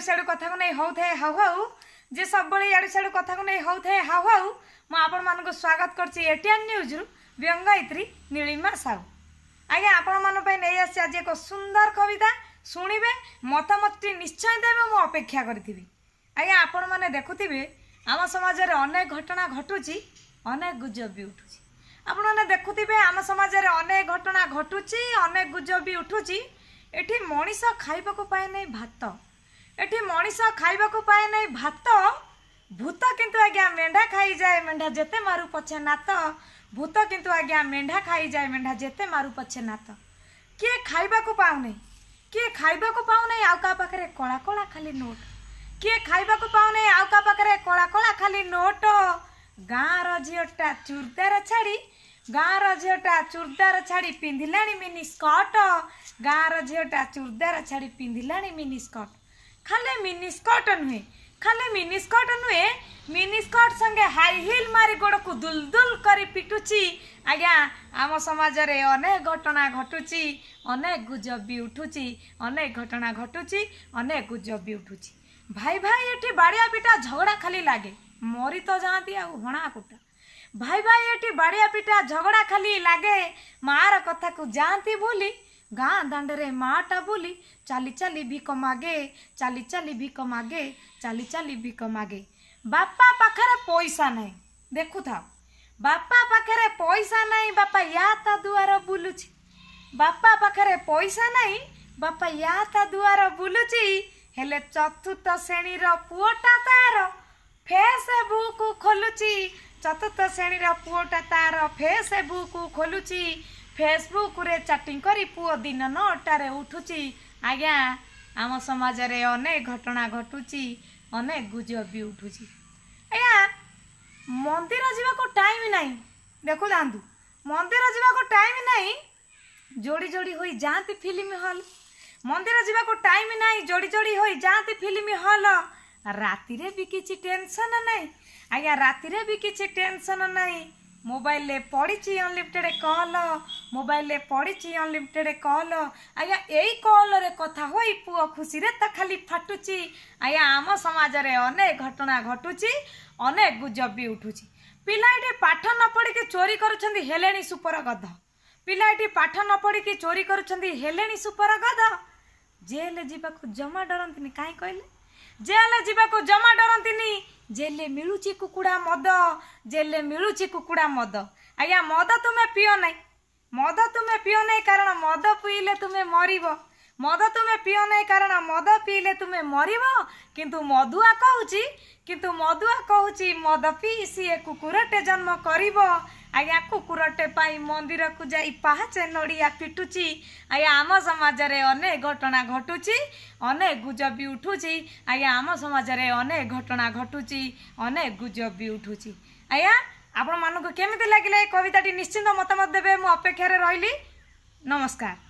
ସିଆଡ଼ୁ କଥାକୁ ନେଇ ହଉଥାଏ ହାଉ ହାଉ। ଯେ ସବୁବେଳେ ଇଆଡ଼ୁ ସିଆଡ଼ୁ କଥାକୁ ନେଇ ହଉଥାଏ ହାଉ ହାଉ ମୁଁ ଆପଣମାନଙ୍କୁ ସ୍ୱାଗତ କରୁଛି ଏଟିଏନ୍ ନ୍ୟୁଜ୍ରୁ ବ୍ୟଙ୍ଗାୟିତ୍ରୀ ନୀଳିମା ସାହୁ। ଆଜ୍ଞା ଆପଣମାନଙ୍କ ପାଇଁ ନେଇ ଆସିଛି ଆଜି ଏକ ସୁନ୍ଦର କବିତା। ଶୁଣିବେ ମତାମତଟି ନିଶ୍ଚୟ ଦେବେ ମୁଁ ଅପେକ୍ଷା କରିଥିବି। ଆଜ୍ଞା ଆପଣମାନେ ଦେଖୁଥିବେ ଆମ ସମାଜରେ ଅନେକ ଘଟଣା ଘଟୁଛି ଅନେକ ଗୁଜବ ବି ଉଠୁଛି। ଆପଣମାନେ ଦେଖୁଥିବେ ଆମ ସମାଜରେ ଅନେକ ଘଟଣା ଘଟୁଛି ଅନେକ ଗୁଜବ ବି ଉଠୁଛି। ଏଠି ମଣିଷ ଖାଇବାକୁ ପାଏ ନାହିଁ ଭାତ। ଏଠି ମଣିଷ ଖାଇବାକୁ ପାଏ ନାହିଁ ଭାତ ଭୂତ କିନ୍ତୁ ଆଜ୍ଞା ମେଣ୍ଢା ଖାଇଯାଏ ମେଣ୍ଢା ଯେତେ ମାରୁ ପଛେ ନାତ ଭୂତ କିନ୍ତୁ ଆଜ୍ଞା ମେଣ୍ଢା ଖାଇଯାଏ ମେଣ୍ଢା ଯେତେ ମାରୁ ପଛେ ନାତ। କିଏ ଖାଇବାକୁ ପାଉନାହିଁ? କିଏ ଖାଇବାକୁ ପାଉନାହିଁ? ଆଉ କାହା ପାଖରେ କଳା କଳା ଖାଲି ନୋଟ। କିଏ ଖାଇବାକୁ ପାଉନାହିଁ? ଆଉ କାହା ପାଖରେ କଳା କଳା ଖାଲି ନୋଟ। ଗାଁର ଝିଅଟା ଚୁର୍ଦାର ଛାଡ଼ି ଗାଁର ଝିଅଟା ଚୁର୍ଦାର ଛାଡ଼ି ପିନ୍ଧିଲାଣି ମିନି ସ୍କର୍ଟ। ଗାଁର ଝିଅଟା ଚୁର୍ଦାର ଛାଡ଼ି ପିନ୍ଧିଲାଣି ମିନି ସ୍କର୍ଟ। ଖାଲି ମିନି ସ୍କର୍ଟ ନୁହେଁ। ଖାଲି ମିନି ସ୍କର୍ଟ ନୁହେଁ ମିନି ସ୍କର୍ଟ ସାଙ୍ଗେ ହାଇ ହିଲ୍ ମାରି ଗୋଡ଼କୁ ଦୁଲ ଦୁଲ କରି ପିଟୁଛି। ଆଜ୍ଞା ଆମ ସମାଜରେ ଅନେକ ଘଟଣା ଘଟୁଛି ଅନେକ ଗୁଜବ ବି ଉଠୁଛି ଅନେକ ଘଟଣା ଘଟୁଛି ଅନେକ ଗୁଜବ ବି ଉଠୁଛି। ଭାଇ ଭାଇ ଏଠି ବାଡ଼ିଆ ପିଟା ଝଗଡ଼ା ଖାଲି ଲାଗେ। ମରି ତ ଯାଆନ୍ତି ଆଉ ହଣା କୁଟା। ଭାଇ ଭାଇ ଏଠି ବାଡ଼ିଆ ପିଟା ଝଗଡ଼ା ଖାଲି ଲାଗେ। ମାଆର କଥାକୁ ଯାଆନ୍ତି ଭୁଲି ଗାଁ ଦାଣ୍ଡରେ ମାଆଟା ବୁଲି ଚାଲି ଚାଲି ଭିକ ମାଗେ ଚାଲି ଚାଲି ଭିକ ମାଗେ ଚାଲି ଚାଲି ଭିକ ମାଗେ। ବାପା ପାଖରେ ପଇସା ନାହିଁ ଦେଖୁଥାଅ। ବାପା ପାଖରେ ପଇସା ନାହିଁ ବାପା ୟା ତା ଦୁଆର ବୁଲୁଛି। ବାପା ପାଖରେ ପଇସା ନାହିଁ ବାପା ୟା ତା ଦୁଆର ବୁଲୁଛି। ହେଲେ ଚତୁର୍ଥ ଶ୍ରେଣୀର ପୁଅଟା ତାର ଫେସବୁକ୍ ଖୋଲୁଛି। ଚତୁର୍ଥ ଶ୍ରେଣୀର ପୁଅଟା ତାର ଫେସବୁକ୍ ଖୋଲୁଛି। ଫେସବୁକ୍ରେ ଚାଟିଂ କରି ପୁଅ ଦିନ ନଅଟାରେ ଉଠୁଛି। ଆଜ୍ଞା ଆମ ସମାଜରେ ଅନେକ ଘଟଣା ଘଟୁଛି ଅନେକ ଗୁଜବ ବି ଉଠୁଛି। ଆଜ୍ଞା ମନ୍ଦିର ଯିବାକୁ ଟାଇମ୍ ନାହିଁ। ଦେଖୁଥାନ୍ତୁ ମନ୍ଦିର ଯିବାକୁ ଟାଇମ୍ ନାହିଁ। ଯୋଡ଼ି ଯୋଡ଼ି ହୋଇ ଯାଆନ୍ତି ଫିଲ୍ମ ହଲ୍ ମନ୍ଦିର ଯିବାକୁ ଟାଇମ୍ ନାହିଁ। ଯୋଡ଼ି ଯୋଡ଼ି ହୋଇ ଯାଆନ୍ତି ଫିଲ୍ମ ହଲ୍ ରାତିରେ ବି କିଛି ଟେନସନ୍ ନାହିଁ। ଆଜ୍ଞା ରାତିରେ ବି କିଛି ଟେନସନ୍ ନାହିଁ। ମୋବାଇଲରେ ପଡ଼ିଛି ଅନଲିମିଟେଡ଼ କଲ୍ ମୋବାଇଲରେ ପଡ଼ିଛି ଅନଲିମିଟେଡ଼ କଲ୍ ଆଜ୍ଞା ଏଇ କଲ୍ରେ କଥା ହୋଇ ପୁଅ ଖୁସିରେ ତ ଖାଲି ଫାଟୁଛି। ଆଜ୍ଞା ଆମ ସମାଜରେ ଅନେକ ଘଟଣା ଘଟୁଛି ଅନେକ ଗୁଜବ ବି ଉଠୁଛି। ପିଲା ଏଠି ପାଠ ନ ପଢ଼ିକି ଚୋରି କରୁଛନ୍ତି ହେଲେଣି ସୁପର ଗଧ ପିଲା ଏଠି ପାଠ ନ ପଢ଼ିକି ଚୋରି କରୁଛନ୍ତି ହେଲେଣି ସୁପର ଗଧ ଜେଲ୍ ଯିବାକୁ ଜମା ଡରନ୍ତିନି କାହିଁ କହିଲେ? ଜେଲ୍ ଯିବାକୁ ଜମା ଡରନ୍ତିନି। ଜେଲେ ମିଳୁଛି କୁକୁଡ଼ା ମଦ। ଜେଲେ ମିଳୁଛି କୁକୁଡ଼ା ମଦ। ଆଜ୍ଞା ମଦ ତୁମେ ପିଅ ନାହିଁ। ମଦ ତୁମେ ପିଅ ନାହିଁ କାରଣ ମଦ ପିଇଲେ ତୁମେ ମରିବ। ମଦ ତୁମେ ପିଅ ନାହିଁ କାରଣ ମଦ ପିଇଲେ ତୁମେ ମରିବ। କିନ୍ତୁ ମଧୁଆ କହୁଛି କିନ୍ତୁ ମଧୁଆ କହୁଛି ମଦ ପିଇ ସିଏ କୁକୁରଟେ ଜନ୍ମ କରିବ। ଆଜ୍ଞା କୁକୁରଟେ ପାଇଁ ମନ୍ଦିରକୁ ଯାଇ ପାହାଚେ ନଡ଼ିଆ ପିଟୁଛି ଆଜ୍ଞା ଆମ ସମାଜରେ ଅନେକ ଘଟଣା ଘଟୁଛି ଅନେକ ଗୁଜବ ବି ଉଠୁଛି ଆଜ୍ଞା ଆମ ସମାଜରେ ଅନେକ ଘଟଣା ଘଟୁଛି ଅନେକ ଗୁଜବ ବି ଉଠୁଛି ଆଜ୍ଞା ଆପଣମାନଙ୍କୁ କେମିତି ଲାଗିଲା ଏ କବିତାଟି? ନିଶ୍ଚିନ୍ତ ମତାମତ ଦେବେ ମୁଁ ଅପେକ୍ଷାରେ ରହିଲି। ନମସ୍କାର।